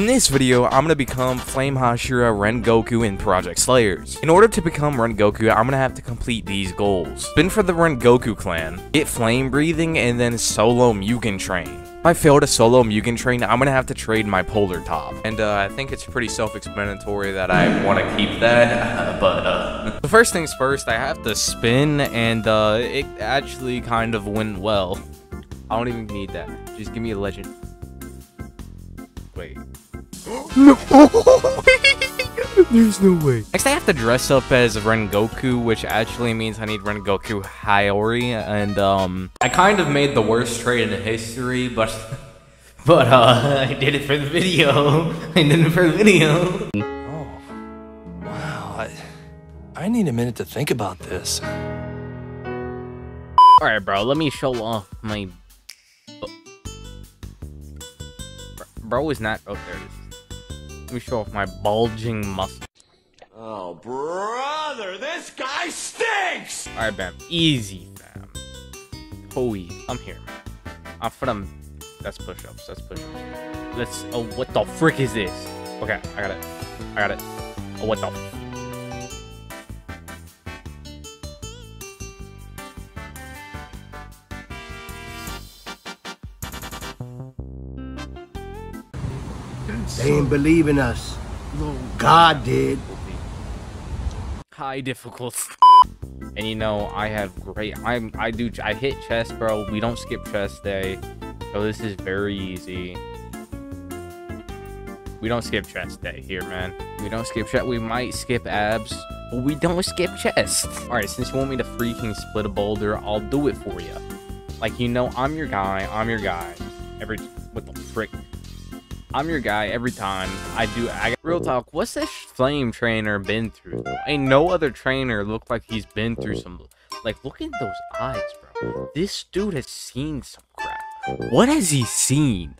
In this video, I'm gonna become Flame Hashira Rengoku in Project Slayers. In order to become Rengoku, I'm gonna have to complete these goals. Spin for the Rengoku clan, get Flame Breathing, and then solo Mugen Train. If I fail to solo Mugen Train, I'm gonna have to trade my Polar Top. And uh, I think it's pretty self-explanatory that I want to keep that, but uh... The first things first, I have to spin, and uh, it actually kind of went well. I don't even need that. Just give me a legend. Wait. No! There's no way. Next, I have to dress up as Rengoku, which actually means I need Rengoku haori, and um, I kind of made the worst trade in history, but, but uh, I did it for the video. I did it for the video. Oh, wow. I, I need a minute to think about this. All right, bro. Let me show off my. Bro is not. Oh, there it is. Let me show off my bulging muscle. Oh, brother, this guy stinks! Alright, bam. Easy, fam. Oh, easy. I'm here, man. I'm for them. That's push-ups. That's push-ups. Let's... Oh, what the frick is this? Okay, I got it. I got it. Oh, what the... They ain't believe in us. God did. High difficulty. And you know, I have great. I'm. I do. I hit chest, bro. We don't skip chest day, so this is very easy. We don't skip chest day here, man. We don't skip chest. We might skip abs, but we don't skip chest. All right, since you want me to freaking split a boulder, I'll do it for you. Like you know, I'm your guy. I'm your guy. Every what the frick? I'm your guy every time I do. I real talk. What's this flame trainer been through? Ain't no other trainer look like he's been through some. Like, look at those eyes, bro. This dude has seen some crap. What has he seen?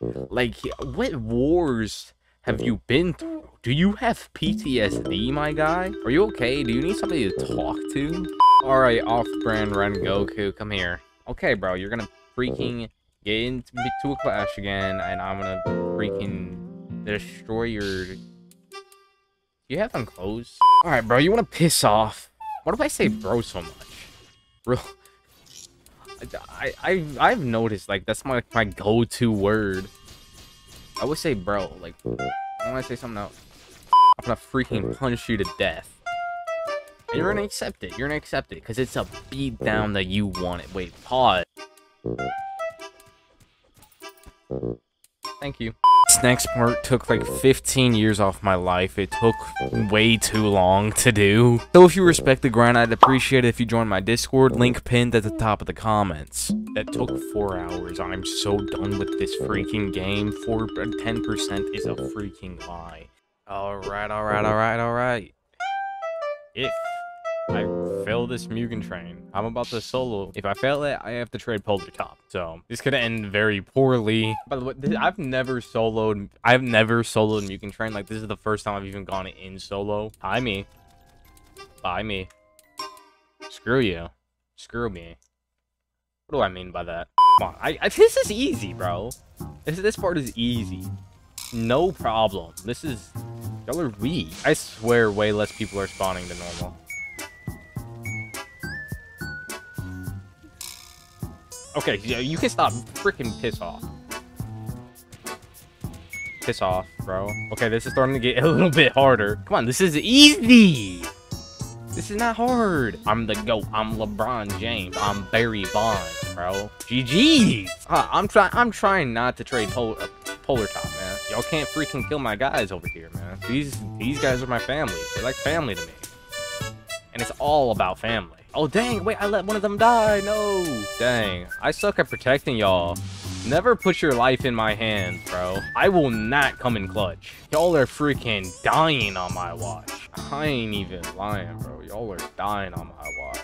Like, what wars have you been through? Do you have PTSD, my guy? Are you okay? Do you need somebody to talk to? Alright, off-brand Rengoku. come here. Okay, bro, you're gonna freaking get into a clash again, and I'm gonna freaking destroy your... You have them clothes? Alright, bro, you wanna piss off? What if I say bro so much? Bro... I, I, I've noticed, like, that's my, my go-to word. I would say bro, like, I want to say something else. I'm gonna freaking punch you to death. And you're gonna accept it. You're gonna accept it, because it's a beat down that you want it. Wait, pause. Thank you. This next part took like 15 years off my life. It took way too long to do. So if you respect the grind, I'd appreciate it if you join my Discord, link pinned at the top of the comments. That took 4 hours. I'm so done with this freaking game. 4 uh, 10% is a freaking lie. Alright, alright, alright, alright. If I fail this Mugen train. I'm about to solo. If I fail it, I have to trade Polar Top. So this could end very poorly. By the way, this, I've never soloed. I've never soloed Mugen train. Like this is the first time I've even gone in solo. Hi me. Bye me. Screw you. Screw me. What do I mean by that? Come on. I, I this is easy, bro. This this part is easy. No problem. This is y'all are weak. I swear way less people are spawning than normal. Okay, you can stop freaking piss off. Piss off, bro. Okay, this is starting to get a little bit harder. Come on, this is easy. This is not hard. I'm the GOAT. I'm LeBron James. I'm Barry Bonds, bro. GG. Uh, I'm trying. I'm trying not to trade Pol uh, Polar Top, man. Y'all can't freaking kill my guys over here, man. These these guys are my family. They're like family to me. And it's all about family. Oh, dang. Wait, I let one of them die. No. Dang. I suck at protecting y'all. Never put your life in my hands, bro. I will not come in clutch. Y'all are freaking dying on my watch. I ain't even lying, bro. Y'all are dying on my watch.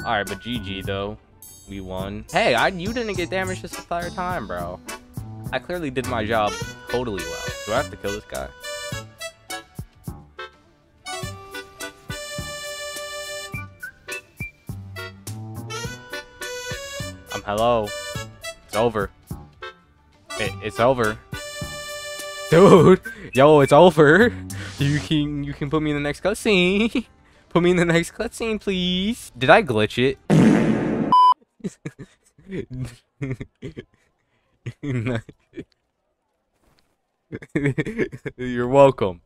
Alright, but GG, though. We won. Hey, I you didn't get damaged this entire time, bro. I clearly did my job totally well. Do I have to kill this guy? Um, hello. It's over. It, it's over. Dude, yo, it's over. You can you can put me in the next cutscene. Put me in the next cutscene, please. Did I glitch it? You're welcome.